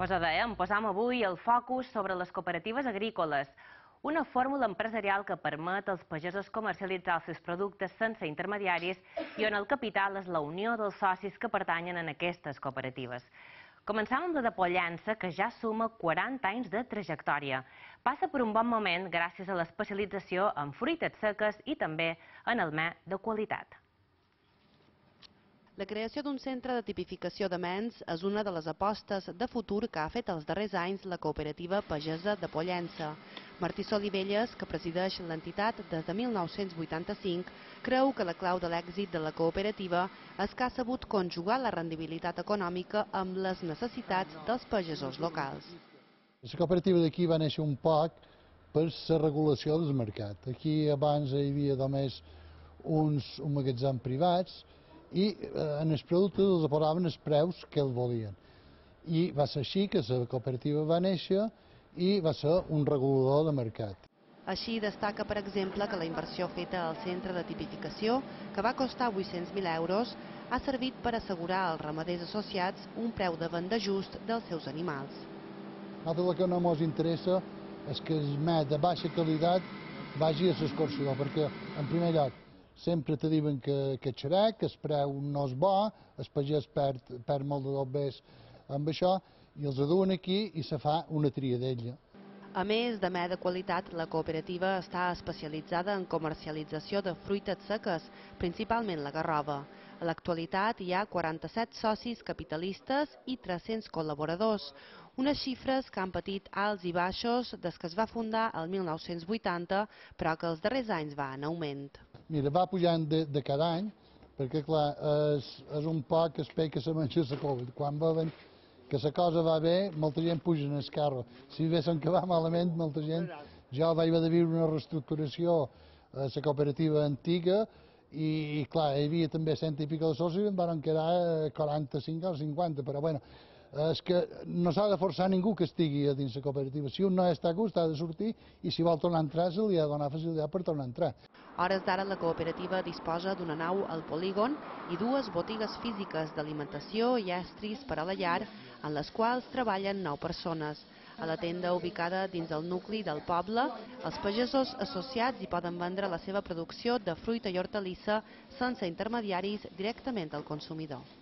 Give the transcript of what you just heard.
Pues ho dèiem, posam avui el focus sobre les cooperatives agrícoles, una fórmula empresarial que permet als pagesos comercialitzar els seus productes sense intermediaris i on el capital és la unió dels socis que pertanyen en aquestes cooperatives. Començam amb la de Pollença, que ja suma 40 anys de trajectòria. Passa per un bon moment gràcies a l'especialització en fruites seques i també en el me de qualitat. La creació d'un centre de tipificació de mens és una de les apostes de futur que ha fet els darrers anys la cooperativa pagesa de Pollença. Martí Solivelles, que presideix l'entitat des de 1985, creu que la clau de l'èxit de la cooperativa és que ha sabut conjugar la rendibilitat econòmica amb les necessitats dels pagesos locals. La cooperativa d'aquí va néixer un poc per la regulació del mercat. Aquí abans hi havia només uns, un magatzem privats i eh, en els productes els posaven els preus que el volien. I va ser així que la cooperativa va néixer i va ser un regulador de mercat. Així destaca, per exemple, que la inversió feta al centre de tipificació, que va costar 800.000 euros, ha servit per assegurar als ramaders associats un preu de venda just dels seus animals. Nosaltres el que no ens interessa és que el met de baixa qualitat vagi a l'escorçador, perquè, en primer lloc, sempre te diuen que, que xerec, que el preu no és bo, el pagès perd, molt de dobbers amb això, i els aduen aquí i se fa una tria d'ella. A més de me de qualitat, la cooperativa està especialitzada en comercialització de fruites seques, principalment la garrova. A l'actualitat hi ha 47 socis capitalistes i 300 col·laboradors, unes xifres que han patit alts i baixos des que es va fundar el 1980, però que els darrers anys va en augment. Mira, va pujant de, de cada any, perquè clar, és, és un poc que es que se menja la Covid. Quan veuen que la cosa va bé, molta gent puja en el carro. Si veuen que va malament, molta gent... Jo vaig haver de viure una reestructuració a la cooperativa antiga i, i clar, hi havia també cent i pico de socis i en van quedar 45 o 50, però bueno, és que no s'ha de forçar ningú que estigui a dins la cooperativa. Si un no està a gust, ha de sortir i si vol tornar a entrar, se li ha de donar facilitat per tornar a entrar. Hores d'ara la cooperativa disposa d'una nau al polígon i dues botigues físiques d'alimentació i estris per a la llar en les quals treballen nou persones. A la tenda ubicada dins el nucli del poble, els pagesos associats hi poden vendre la seva producció de fruita i hortalissa sense intermediaris directament al consumidor.